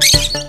Música